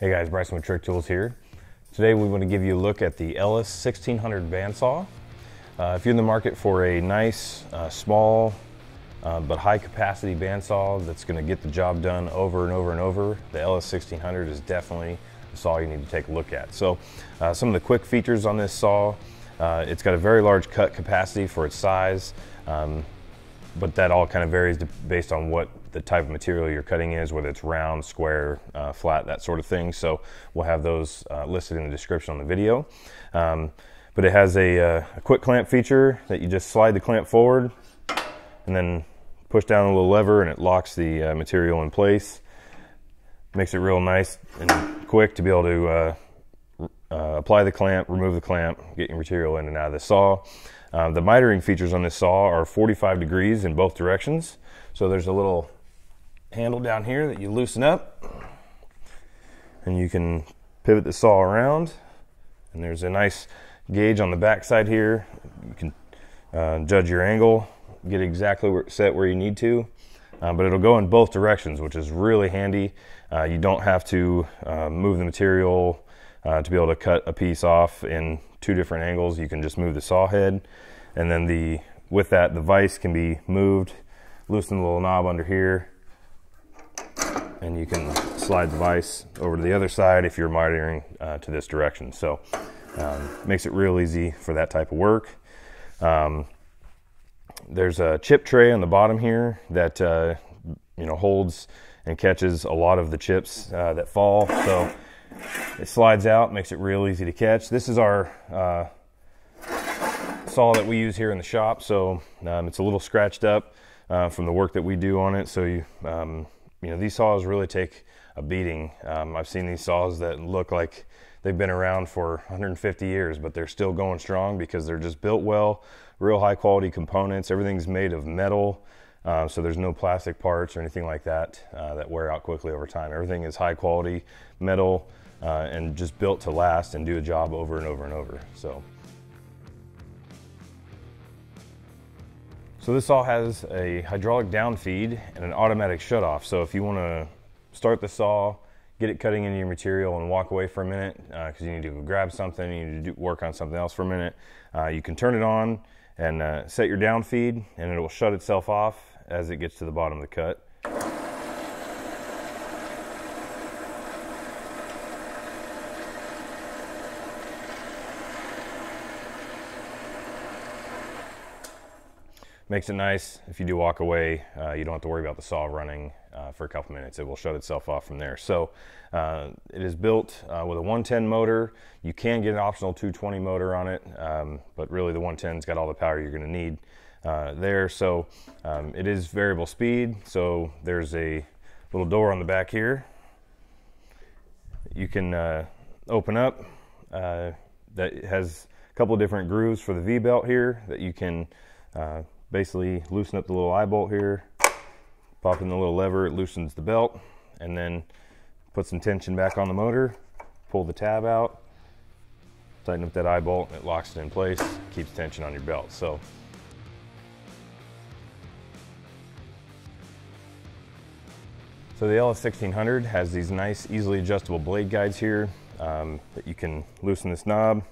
Hey guys, Bryson with Trick Tools here. Today we want to give you a look at the Ellis 1600 bandsaw. Uh, if you're in the market for a nice, uh, small, uh, but high capacity bandsaw that's going to get the job done over and over and over, the Ellis 1600 is definitely the saw you need to take a look at. So uh, some of the quick features on this saw, uh, it's got a very large cut capacity for its size. Um, but that all kind of varies based on what the type of material you're cutting is, whether it's round, square, uh, flat, that sort of thing. So we'll have those uh, listed in the description on the video. Um, but it has a, uh, a, quick clamp feature that you just slide the clamp forward and then push down a little lever and it locks the uh, material in place. Makes it real nice and quick to be able to uh, uh, apply the clamp, remove the clamp, get your material in and out of the saw. Uh, the mitering features on this saw are 45 degrees in both directions. So there's a little handle down here that you loosen up and you can pivot the saw around. And there's a nice gauge on the back side here. You can uh, judge your angle, get exactly where, set where you need to. Uh, but it'll go in both directions, which is really handy. Uh, you don't have to uh, move the material uh, to be able to cut a piece off in two different angles. You can just move the saw head and then the with that the vise can be moved, loosen the little knob under here and you can slide the vise over to the other side if you're mitering uh, to this direction. So um, makes it real easy for that type of work. Um, there's a chip tray on the bottom here that uh, you know holds and catches a lot of the chips uh, that fall. So it slides out, makes it real easy to catch. This is our uh, saw that we use here in the shop, so um, it's a little scratched up uh, from the work that we do on it. So you, um, you know, these saws really take a beating. Um, I've seen these saws that look like they've been around for 150 years, but they're still going strong because they're just built well, real high quality components. Everything's made of metal. Uh, so there's no plastic parts or anything like that uh, that wear out quickly over time. Everything is high quality metal, uh, and just built to last and do a job over and over and over. So, so this saw has a hydraulic down feed and an automatic shut off. So if you want to start the saw, get it cutting into your material and walk away for a minute because uh, you need to grab something, you need to do, work on something else for a minute, uh, you can turn it on and uh, set your down feed and it will shut itself off as it gets to the bottom of the cut. Makes it nice. If you do walk away, uh, you don't have to worry about the saw running uh, for a couple minutes. It will shut itself off from there. So uh, it is built uh, with a 110 motor. You can get an optional 220 motor on it, um, but really the 110's got all the power you're going to need uh, there. So um, it is variable speed. So there's a little door on the back here. You can uh, open up. that has a couple different grooves for the V belt here that you can basically loosen up the little eye bolt here, pop in the little lever, it loosens the belt, and then put some tension back on the motor, pull the tab out, tighten up that eye bolt, it locks it in place, keeps tension on your belt. So So the Ellis 1600 has these nice, easily adjustable blade guides here um, that you can loosen this knob,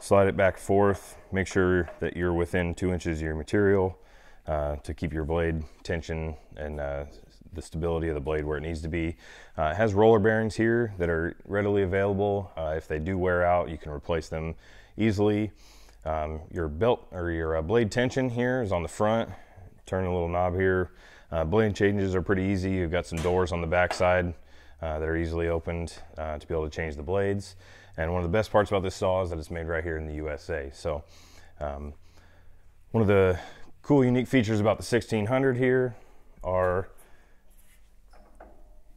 slide it back forth, make sure that you're within two inches of your material uh, to keep your blade tension and uh, the stability of the blade where it needs to be. Uh, it has roller bearings here that are readily available. Uh, if they do wear out, you can replace them easily. Um, your belt or your uh, blade tension here is on the front. Turn a little knob here. Uh, blade changes are pretty easy. You've got some doors on the back side that are easily opened to be able to change the blades. And one of the best parts about this saw is that it's made right here in the USA. So um, one of the cool unique features about the 1600 here are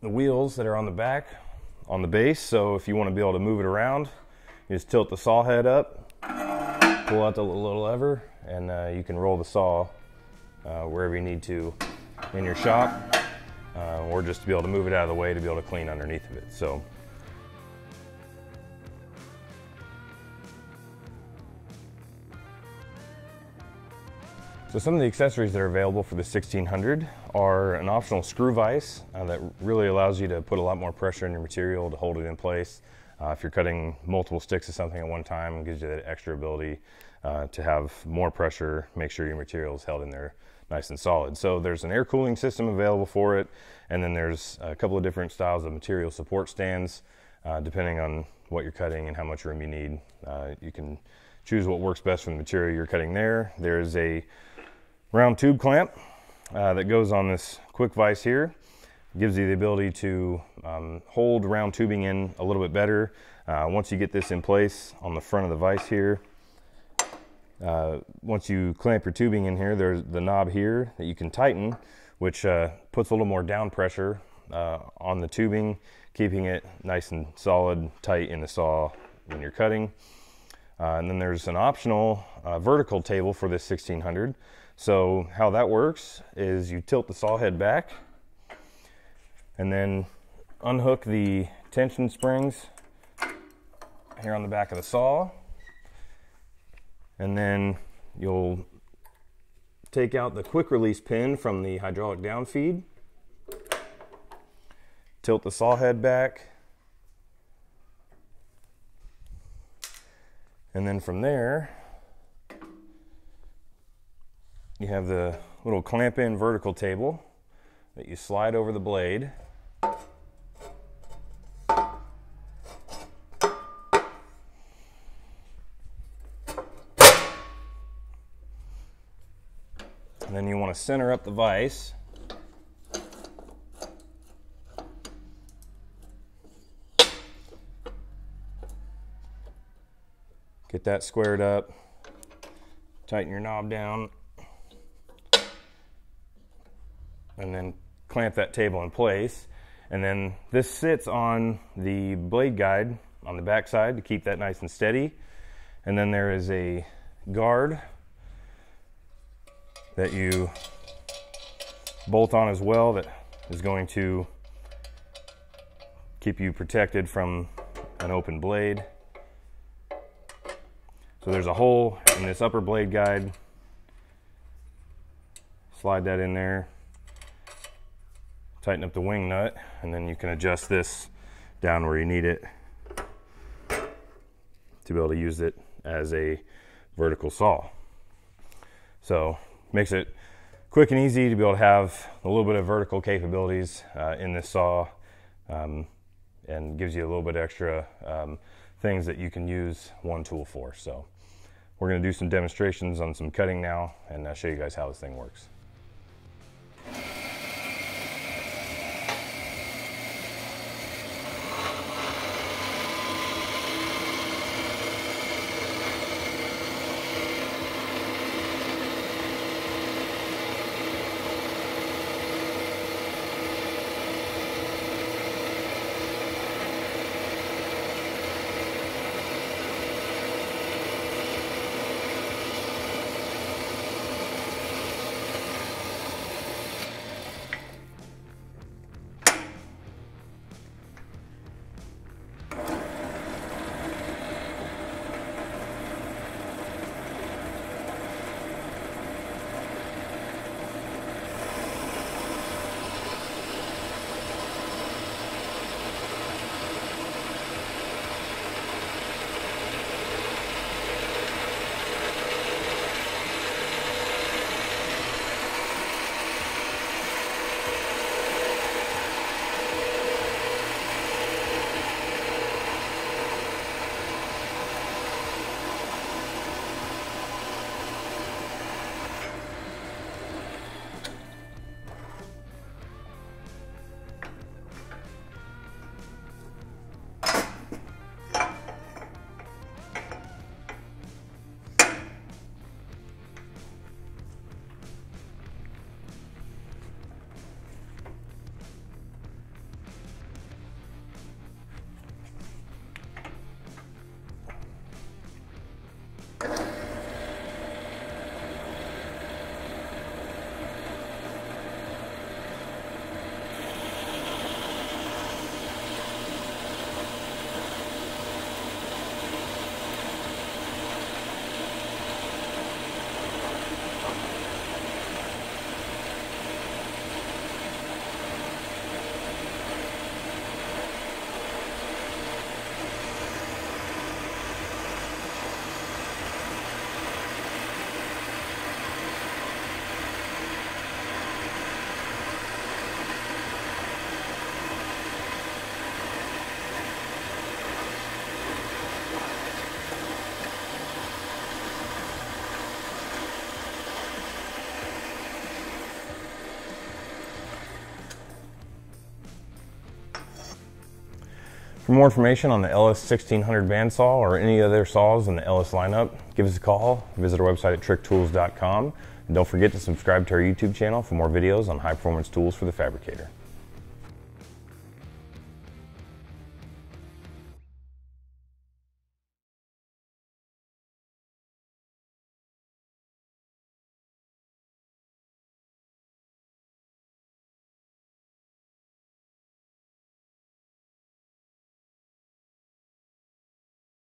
the wheels that are on the back on the base. So if you want to be able to move it around, you just tilt the saw head up, pull out the little lever, and uh, you can roll the saw uh, wherever you need to in your shop, uh, or just to be able to move it out of the way to be able to clean underneath of it. So So some of the accessories that are available for the 1600 are an optional screw vise uh, that really allows you to put a lot more pressure on your material to hold it in place. Uh, if you're cutting multiple sticks of something at one time, it gives you that extra ability uh, to have more pressure, make sure your material is held in there nice and solid. So there's an air cooling system available for it, and then there's a couple of different styles of material support stands, uh, depending on what you're cutting and how much room you need. Uh, you can choose what works best for the material you're cutting there. There's a round tube clamp uh, that goes on this quick vise here. Gives you the ability to um, hold round tubing in a little bit better. Uh, once you get this in place on the front of the vise here, uh, once you clamp your tubing in here, there's the knob here that you can tighten, which uh, puts a little more down pressure uh, on the tubing, keeping it nice and solid, tight in the saw when you're cutting. Uh, and then there's an optional uh, vertical table for this 1600 so how that works is you tilt the saw head back and then unhook the tension springs here on the back of the saw. And then you'll take out the quick release pin from the hydraulic down feed. Tilt the saw head back. And then from there, you have the little clamp in vertical table that you slide over the blade. And then you want to center up the vise. Get that squared up. Tighten your knob down and then clamp that table in place. And then this sits on the blade guide on the back side to keep that nice and steady. And then there is a guard that you bolt on as well that is going to keep you protected from an open blade. So there's a hole in this upper blade guide. Slide that in there tighten up the wing nut and then you can adjust this down where you need it to be able to use it as a vertical saw. So makes it quick and easy to be able to have a little bit of vertical capabilities uh, in this saw um, and gives you a little bit extra um, things that you can use one tool for. So we're going to do some demonstrations on some cutting now and I'll show you guys how this thing works. For more information on the Ellis 1600 bandsaw or any other saws in the Ellis lineup, give us a call, visit our website at tricktools.com, and don't forget to subscribe to our YouTube channel for more videos on high performance tools for the fabricator.